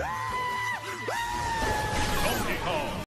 Ah!